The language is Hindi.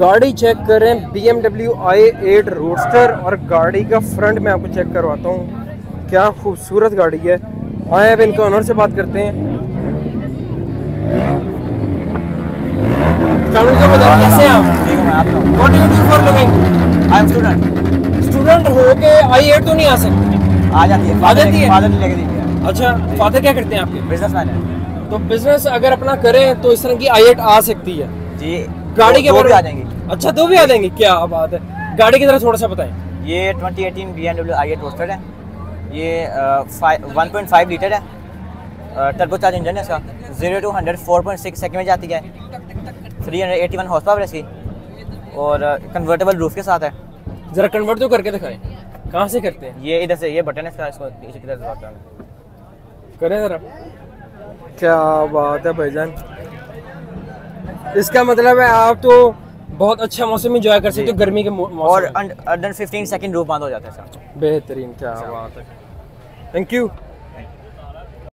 गाड़ी चेक करें B M W I eight roadster और गाड़ी का फ्रंट में आपको चेक करवाता हूँ। क्या खूबसूरत गाड़ी है। आए अब इनके ऑनर से बात करते हैं। कैसे आप? आई एम स्टूडेंट स्टूडेंट हो के आई एट तो नहीं आ सकते। आ जाती है आ जाती है? फादर लेके अच्छा फादर क्या करते हैं आपके? बिजनेसमैन है। तो बिज़नेस अगर अपना करें तो इस तरह की आई एट आ सकती है। जी गाड़ी के बारे भी में- आ जाएँगी। अच्छा दो भी आ जाएँगे? क्या बात है। गाड़ी की तरह थोड़ा सा बताएँ। ये 2018 BMW i8 रोस्टर है। ये वन पॉइंट फाइव लीटर है। टर्बो चार्ज इंजन है इसका। Zero to hundred four point six second में जाती है। Three hundred eighty one horse power है इसकी। और कन्वर्टेबल रूफ के साथ है। जरा कन्वर्ट तो करके दिखाएँ। कहाँ से करते हैं? ये इधर से ये बटन है इसका इसको इसी की तरह दबाते हैं। करें जरा। क्या बात है भाईजान। इसका मतलब है आप तो बहुत अच्छा मौसम इंजॉय कर सकते हो गर्मी के और अंडर फिफ्टीन सेकेंड रूप बंद हो जाता है सर बेहतरीन क्या बात है। Thank you